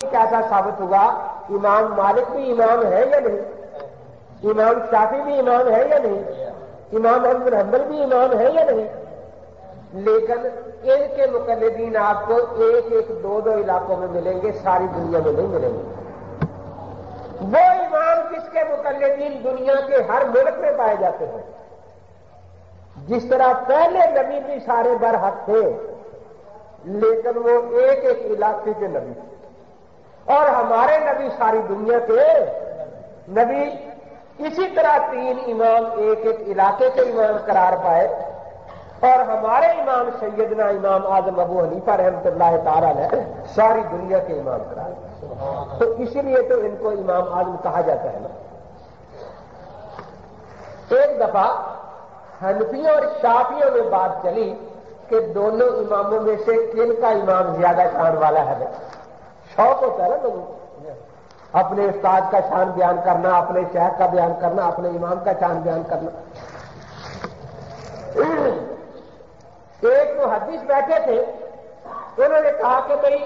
کیسا ثابت ہوگا امام مالک بھی امام ہے یا نہیں؟ امام شافی بھی امام ہے یا نہیں؟ امام احمد حنبل بھی امام ہے یا نہیں؟ لیکن ان کے مقلدین آپ کو ایک ایک دو دو علاقوں میں ملیں گے، ساری دنیا میں نہیں ملیں گے۔ وہ امام جس کے مقلدین دنیا کے ہر ملک میں پائے جاتے ہیں؟ جس طرح پہلے نبی بھی سارے برحق تھے، لیکن وہ ایک ایک علاقے کے نبی تھے۔ اور ہمارے نبی ساری دنیا کے نبی اسی طرح تین امام ایک ایک علاقے کے امام قرار پائے اور ہمارے امام سیدنا امام اعظم ابو حنیفہ رحمت اللہ تعالی نے ساری دنیا کے امام قرار تو اسی لیے تو ان کو امام اعظم کہا جاتا ہے نا۔ ایک دفعہ حنفیوں اور شافیوں میں بات چلی کہ دونوں اماموں میں سے کن کا امام زیادہ شان والا ہے؟ شوق ہوتا ہے نا لوگوں اپنے استاد کا شان بیان کرنا، اپنے شہر کا بیان کرنا، اپنے امام کا شان بیان کرنا۔ ایک تو حدیث بیٹھے تھے، انہوں نے کہا کہ بھائی،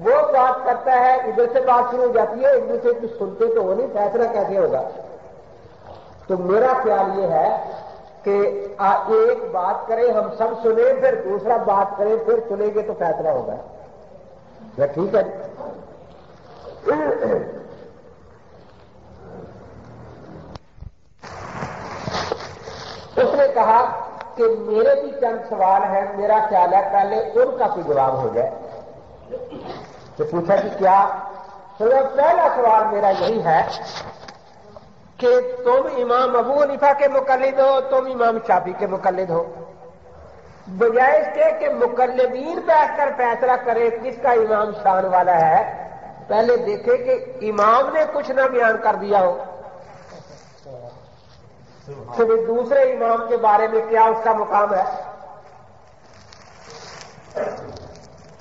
وہ بات کرتا ہے، ادھر سے بات شروع ہو جاتی ہے، ایک دوسرے کی سنتے تو ہو نہیں، فیصلہ کیسے ہوگا؟ تو میرا خیال یہ ہے کہ ایک بات کریں، ہم سب سنیں، پھر دوسرا بات کریں، پھر سنیں گے تو فیصلہ ہوگا۔ ٹھیک ہے۔ اس نے کہا کہ میرے بھی چند سوال ہیں، میرا خیال ہے پہلے ان کا بھی جواب ہو جائے۔ تو پوچھا کہ کیا؟ تو پہلا سوال میرا یہی ہے کہ تم امام ابو عنیفا کے مقلد ہو، تم امام شافی کے مقلد ہو۔ بجائے اس کے کہ مقلدین بیٹھ کر فیصلہ کرے کس کا امام شان والا ہے پہلے دیکھے کہ امام نے کچھ نہ بیان کر دیا ہو۔ پھر دوسرے امام کے بارے میں کیا اس کا مقام ہے؟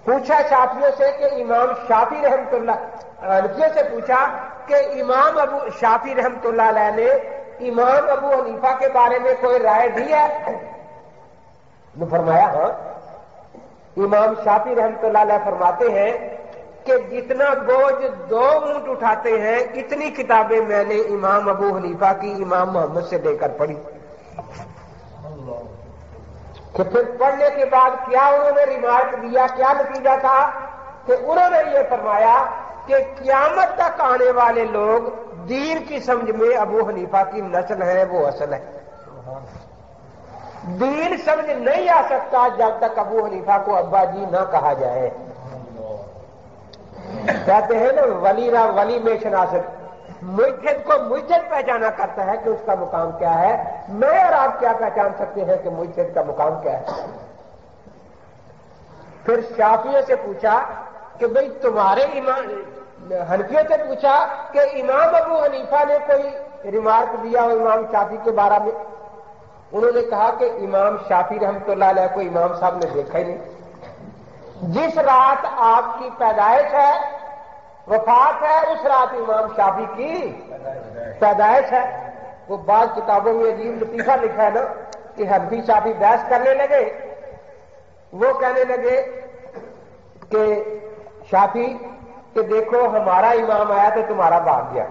پوچھا شافیوں سے کہ امام شافی رحمت اللہ انفیوں سے پوچھا کہ امام ابو شافی رحمت اللہ علیہ نے امام ابو حنیفہ کے بارے میں کوئی رائے دی ہے؟ فرمایا ہاں۔ امام شافی رحمت اللہ علیہ فرماتے ہیں کہ جتنا بوجھ دو اونٹ اٹھاتے ہیں، اتنی کتابیں میں نے امام ابو حنیفہ کی امام محمد سے لے کر پڑھی۔ کہ پھر پڑھنے کے بعد کیا انہوں نے ریمارک دیا، کیا نتیجہ تھا؟ کہ انہوں نے یہ فرمایا کہ قیامت تک آنے والے لوگ دین کی سمجھ میں ابو حنیفہ کی نسل ہے، وہ اصل ہے۔ دین سمجھ نہیں آ سکتا جب تک ابو حنیفہ کو ابا جی نہ کہا جائے۔ کہتے ہیں نا، ولی را ولی میں شناست مجھد کو مجھد پہچانا کرتا ہے کہ اس کا مقام کیا ہے۔ میں اور آپ کیا پہچان سکتے ہیں کہ مجھد کا مقام کیا ہے؟ پھر شافیوں سے پوچھا کہ بھئی تمہارے ایمان ہنفیوں سے پوچھا کہ امام ابو حنیفہ نے کوئی ریمارک دیا ہو امام شافی کے بارے میں؟ انہوں نے کہا کہ امام شافی رحمت اللہ علیہ کو امام صاحب نے دیکھا ہی نہیں۔ جس رات آپ کی پیدائش ہے، وفات ہے، اس رات امام شافی کی پیدائش ہے۔ وہ بعض کتابوں میں عجیب لطیفہ لکھا ہے نا کہ ہنفی شافی بحث کرنے لگے۔ وہ کہنے لگے کہ شافی، کہ دیکھو ہمارا امام آیا تو تمہارا بھاگ گیا۔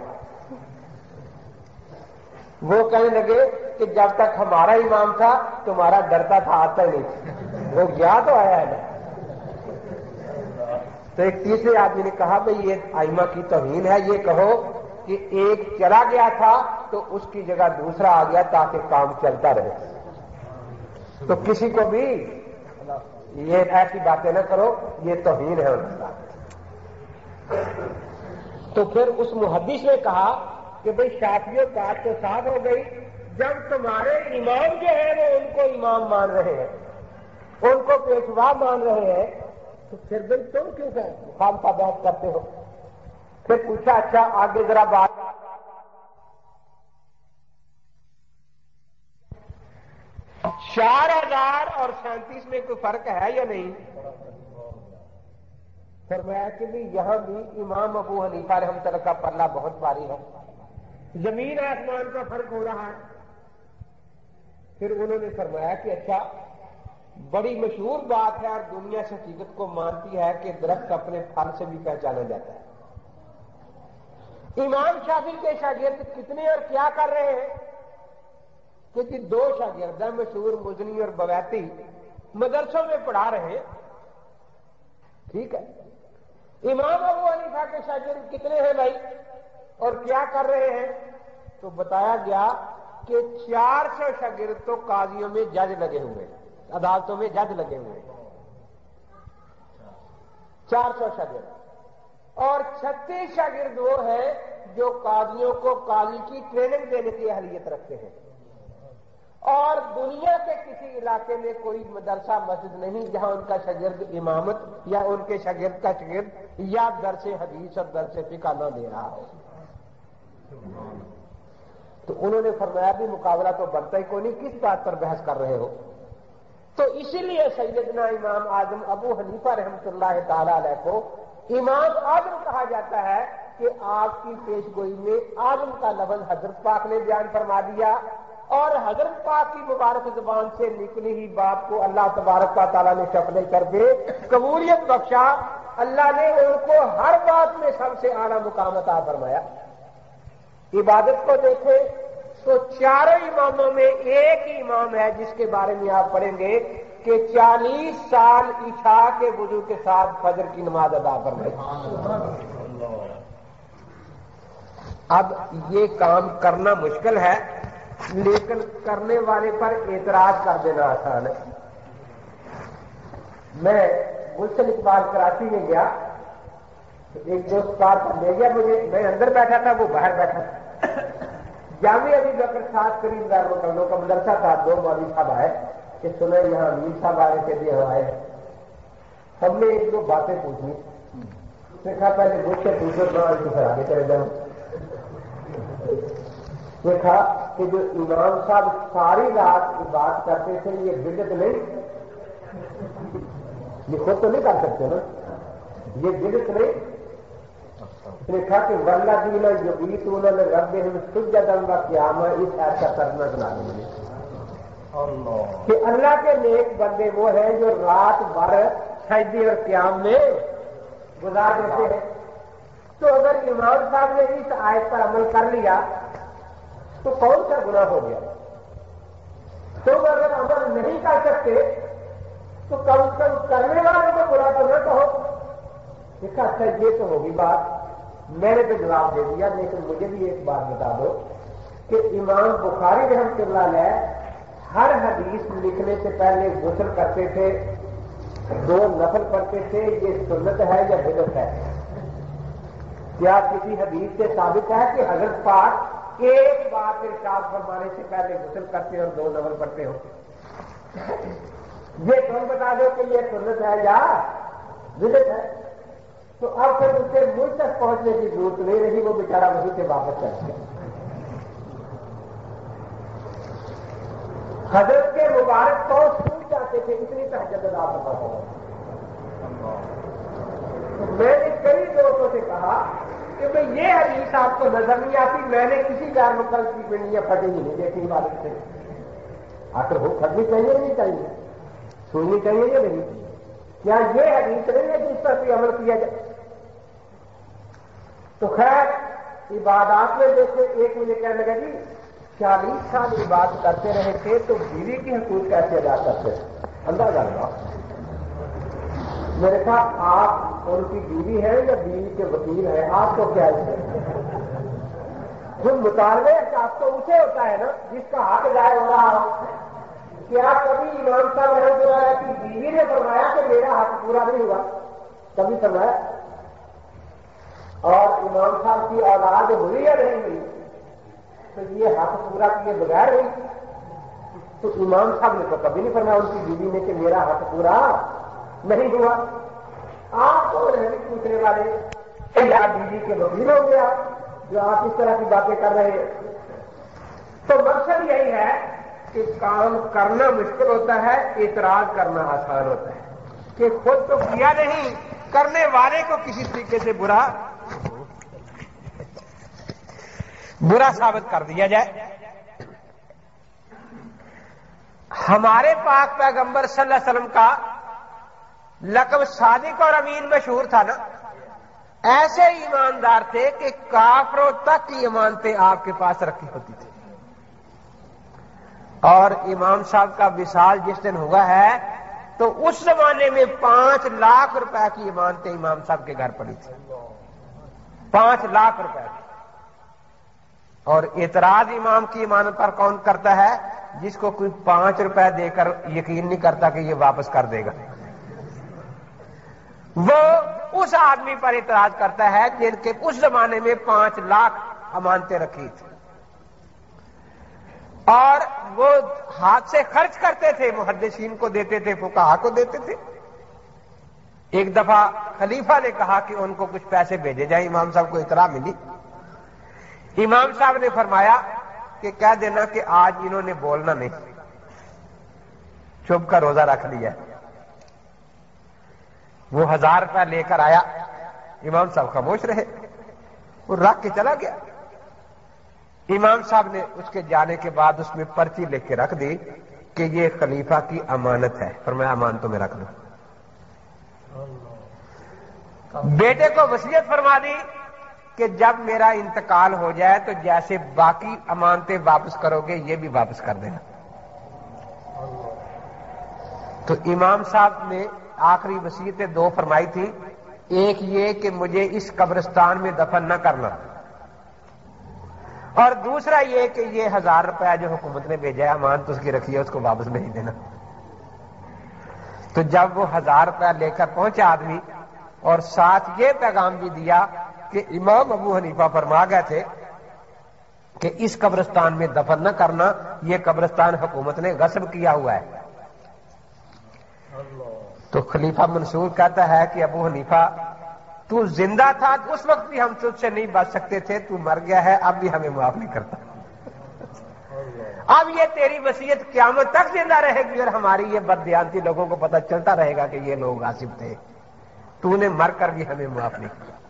وہ کہنے لگے کہ جب تک ہمارا امام تھا، تمہارا ڈرتا تھا، آتا نہیں۔ وہ گیا تو آیا ہے۔ نا تو ایک تیسرے آدمی نے کہا بھائی یہ آئمہ کی توہین ہے، یہ کہو کہ ایک چلا گیا تھا تو اس کی جگہ دوسرا آ گیا تاکہ کام چلتا رہے۔ تو کسی کو بھی یہ ایسی باتیں نہ کرو، یہ توہین ہے ان کا تو پھر اس محدث نے کہا کہ بھئی شافیوں بات تو صاف ہو گئی، جب تمہارے امام جو ہے وہ ان کو امام مان رہے ہیں، ان کو پیشوا مان رہے ہیں تو پھر بھائی تم کیوں کہ خام کا بات کرتے ہو۔ پھر پوچھا اچھا آگے ذرا بات۔ چار ہزار اور سینتیس میں کوئی فرق ہے یا نہیں؟ فرمایا کہ بھی یہاں بھی امام ابو حنیفہ رحمت اللہ کا پلہ بہت باری ہے۔ زمین آسمان کا فرق ہو رہا ہے۔ پھر انہوں نے فرمایا کہ اچھا بڑی مشہور بات ہے اور دنیا سے حقیقت کو مانتی ہے کہ درخت اپنے پھل سے بھی پہچانا جاتا ہے امام شافی کے شاگرد کتنے اور کیا کر رہے ہیں؟ کیونکہ دو شاگرد ہیں، مشہور مجنی اور بویتی، مدرسوں میں پڑھا رہے ہیں۔ ٹھیک ہے۔ امام ابو حنیفہ کے شاگرد کتنے ہیں بھائی؟ اور کیا کر رہے ہیں؟ تو بتایا گیا کہ چار سو شاگرد تو قاضیوں میں جج لگے ہوئے ہیں۔ عدالتوں میں جج لگے ہوئے چار سو شاگرد۔ اور چھتیس شاگرد وہ ہیں جو قاضیوں کو قاضی کی ٹریننگ دینے کی اہلیت رکھتے ہیں۔ اور دنیا کے کسی علاقے میں کوئی مدرسہ، مسجد نہیں جہاں ان کا شاگرد امامت یا ان کے شاگرد کا شاگرد یا درس حدیث اور درس فکا نہ دے رہا ہو۔ تو انہوں نے فرمایا بھی مقابلہ تو بنتا ہی کوئی نہیں، کس بات پر بحث کر رہے ہو؟ تو اسی لیے سیدنا امام آدم ابو حنیفہ رحمت اللہ تعالی علیہ کو امام آدم کہا جاتا ہے کہ آپ کی پیش گوئی میں آدم کا لفظ حضرت پاک نے بیان فرما دیا اور حضرت پاک کی مبارک زبان سے نکلی ہی بات کو اللہ تبارک کا تعالیٰ نے شفل کر دے، قبولیت بخشا، اللہ نے ان کو ہر بات میں سب سے آنا مقام عطا فرمایا۔ عبادت کو دیکھے تو چاروں اماموں میں ایک ہی امام ہے جس کے بارے میں آپ پڑھیں گے کہ چالیس سال عشاء کے وضو کے ساتھ فجر کی نماز ادا فرمائی۔ اب یہ کام کرنا مشکل ہے، لیکن کرنے والے پر اعتراض کر دینا آسان ہے۔ میں گلشن اقبال کراچی میں گیا، ایک دوست پار لے گیا مجھے، میں اندر بیٹھا تھا، وہ باہر بیٹھا تھا۔ جامع ابھی بکر سات قریب دار مکملوں کا مدرسہ تھا، دو مولوی صاحب آئے کہ سنے یہاں امیر صاحب آئے تھے بھی ہم آئے۔ ہم نے ایک دو باتیں پوچھی دیکھا پہلے مجھ سے پوچھو تو پھر آگے چلے جاؤں۔ دیکھا کہ جو امام صاحب ساری رات کی بات کرتے تھے، یہ بدت نہیں۔ یہ خود تو نہیں کر سکتے نا۔ یہ بدت نہیں۔ دیکھا کہ ورلہ دینا جو تو انہوں نے رب سج دن کا قیام ہے اس ایسا کرنا بنا دیں کہ اللہ کے نیک بندے وہ ہیں جو رات بھر سجدے اور قیام میں گزار دیتے ہیں۔ تو اگر امام صاحب نے اس آیت پر عمل کر لیا تو کون سا گنا ہو گیا؟ تم اگر عمل نہیں کر سکتے تو کم از کم کرنے والے کو برا تو نہ کہو۔ دیکھا اچھا یہ تو ہوگی بات۔ میں نے تو جواب دے دیا، لیکن مجھے بھی ایک بات بتا دو کہ امام بخاری رحمت اللہ علیہ ہر حدیث لکھنے سے پہلے غسل کرتے تھے، دو نفل پڑھتے تھے، یہ سنت ہے یا بدت ہے؟ کیا کسی حدیث سے ثابت ہے کہ حضرت پاک ایک بار کے ساتھ فرمانے سے پہلے غسل کرتے اور دو نفل پڑھتے ہو؟ یہ تم بتا دو کہ یہ سنت ہے یا بدت ہے؟ تو اب پھر اس سے ملک تک پہنچنے کی ضرورت نہیں رہی، وہ بیچارہ وہیں سے واپس چل گیا۔ حضرت کے مبارک کو سوچ جاتے تھے، اتنی تحجت ادا کرتا ہو میں نے کئی دوستوں سے کہا کہ میں یہ حدیث آپ کو نظر نہیں آتی، میں نے کسی غیر مکل کی پنڈیاں پھٹی نہیں دیکھی عبادت سے آخر وہ پھٹنی چاہیے نہیں چاہیے؟ سننی چاہیے یا نہیں چاہیے؟ کیا یہ حدیث نہیں ہے جس پر بھی عمل کیا جائے؟ تو خیر، عبادات میں دیکھو، ایک مجھے کہنے لگا جی چالیس سال عبادت کرتے رہے تھے تو بیوی کی حقوق کیسے ادا کرتے اندازہ لگا میرے کہا آپ ان کی بیوی ہے یا بیوی کے وکیل ہیں؟ آپ کو کیا جو مطالبے آپ تو اسے ہوتا ہے نا، جس کا حق ظاہر ہو رہا ہو۔ کیا کبھی امام صاحب رحمت اللہ کی بیوی نے فرمایا کہ میرا حق پورا نہیں ہوا۔ کبھی فرمایا؟ اور امام صاحب کی اولاد ہوئی یا نہیں ہوئی؟ تو یہ حق پورا کیے بغیر ہوئی۔ تو امام صاحب نے تو کبھی نہیں فرمایا ان کی بیوی نے کہ میرا حق پورا نہیں ہوا۔ آپ کو نہیں پوچھنے والے یا بیوی کے وکیل ہو گیا جو آپ اس طرح کی باتیں کر رہے ہیں۔ تو مقصد یہی ہے کہ کام کرنا مشکل ہوتا ہے، اعتراض کرنا آسان ہوتا ہے۔ کہ خود تو کیا نہیں، کرنے والے کو کسی طریقے سے برا برا ثابت کر دیا جائے۔ ہمارے پاک پیغمبر صلی اللہ علیہ وسلم کا لقب صادق اور امین مشہور تھا نا۔ ایسے ایماندار تھے کہ کافروں تک کی ایمانتیں آپ کے پاس رکھی ہوتی تھی۔ اور امام صاحب کا وشال جس دن ہوا ہے، تو اس زمانے میں پانچ لاکھ روپے کی ایمانتیں امام صاحب کے گھر پڑی تھی پانچ لاکھ روپے۔ کی اور اعتراض امام کی ایمانت پر کون کرتا ہے جس کو کوئی پانچ روپے دے کر یقین نہیں کرتا کہ یہ واپس کر دے گا۔ وہ اس آدمی پر اعتراض کرتا ہے جن کے اس زمانے میں پانچ لاکھ امانتیں رکھی تھی اور وہ ہاتھ سے خرچ کرتے تھے، محدثین کو دیتے تھے فکا کو دیتے تھے۔ ایک دفعہ خلیفہ نے کہا کہ ان کو کچھ پیسے بھیجے جائیں، امام صاحب کو اطلاع ملی۔ امام صاحب نے فرمایا کہ کہہ دینا کہ آج انہوں نے بولنا نہیں۔ چپ کا روزہ رکھ لیا۔ وہ ہزار روپیہ لے کر آیا۔ امام صاحب خاموش رہے۔ وہ رکھ کے چلا گیا۔ امام صاحب نے اس کے جانے کے بعد اس میں پرچی لکھ کے رکھ دی کہ یہ خلیفہ کی امانت ہے۔ پر میں امان تو میں رکھ دوں بیٹے کو وسیعت فرما دی۔ کہ جب میرا انتقال ہو جائے تو جیسے باقی امانتیں واپس کرو گے، یہ بھی واپس کر دینا۔ تو امام صاحب نے آخری وسیعتیں دو فرمائی تھی۔ ایک یہ کہ مجھے اس قبرستان میں دفن نہ کرنا۔ اور دوسرا یہ کہ یہ ہزار روپیہ جو حکومت نے بھیجا ہے امان تو اس کی رکھی ہے، اس کو واپس نہیں دینا۔ تو جب وہ ہزار روپیہ لے کر پہنچا آدمی، اور ساتھ یہ پیغام بھی دیا کہ امام ابو حنیفہ فرما گئے تھے کہ اس قبرستان میں دفن نہ کرنا یہ قبرستان حکومت نے غصب کیا ہوا ہے۔ تو خلیفہ منصور کہتا ہے کہ ابو حنیفہ تو زندہ تھا اس وقت بھی ہم تجھ سے نہیں بچ سکتے تھے تو مر گیا ہے اب بھی ہمیں معاف نہیں کرتا۔ اب یہ تیری وسیعت قیامت تک زندہ رہے گی اور ہماری یہ بدیانتی لوگوں کو پتہ چلتا رہے گا کہ یہ لوگ آصف تھے۔ تو نے مر کر بھی ہمیں معاف نہیں کیا۔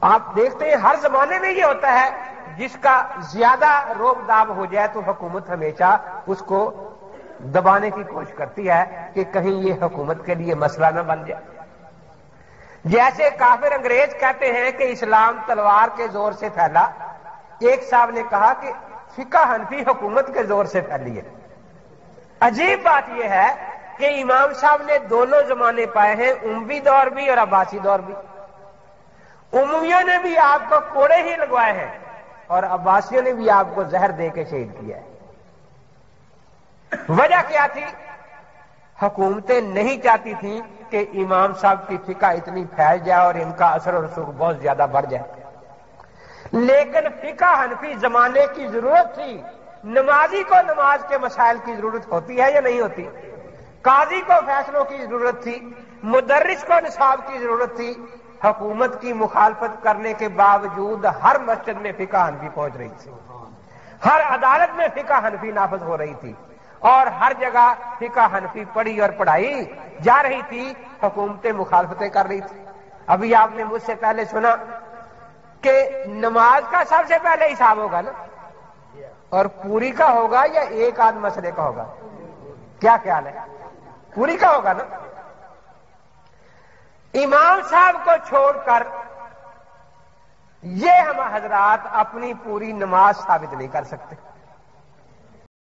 آپ دیکھتے ہیں، ہر زمانے میں یہ ہوتا ہے، جس کا زیادہ روک داب ہو جائے تو حکومت ہمیشہ اس کو دبانے کی کوشش کرتی ہے کہ کہیں یہ حکومت کے لیے مسئلہ نہ بن جائے۔ جیسے کافر انگریز کہتے ہیں کہ اسلام تلوار کے زور سے پھیلا، ایک صاحب نے کہا کہ فقہ حنفی حکومت کے زور سے پھیلی ہے۔ عجیب بات یہ ہے کہ امام صاحب نے دونوں زمانے پائے ہیں اموی دور بھی اور عباسی دور بھی۔ امویوں نے بھی آپ کو کوڑے ہی لگوائے ہیں اور عباسیوں نے بھی آپ کو زہر دے کے شہید کیا ہے۔ وجہ کیا تھی؟ حکومتیں نہیں چاہتی تھیں کہ امام صاحب کی فقہ اتنی پھیل جائے اور ان کا اثر و رسوخ بہت زیادہ بڑھ جائے۔ لیکن فقہ حنفی زمانے کی ضرورت تھی۔ نمازی کو نماز کے مسائل کی ضرورت ہوتی ہے یا نہیں ہوتی؟ قاضی کو فیصلوں کی ضرورت تھی، مدرس کو نصاب کی ضرورت تھی حکومت کی مخالفت کرنے کے باوجود ہر مسجد میں فقہ حنفی پہنچ رہی تھی۔ ہر عدالت میں فقہ حنفی نافذ ہو رہی تھی۔ اور ہر جگہ فقہ حنفی پڑھی اور پڑھائی جا رہی تھی۔ حکومتیں مخالفتیں کر رہی تھی۔ ابھی آپ نے مجھ سے پہلے سنا کہ نماز کا سب سے پہلے حساب ہوگا نا۔ اور پوری کا ہوگا یا ایک آدھ مسئلے کا ہوگا؟ کیا خیال ہے؟ پوری کا ہوگا نا۔ امام صاحب کو چھوڑ کر یہ ہم حضرات اپنی پوری نماز ثابت نہیں کر سکتے۔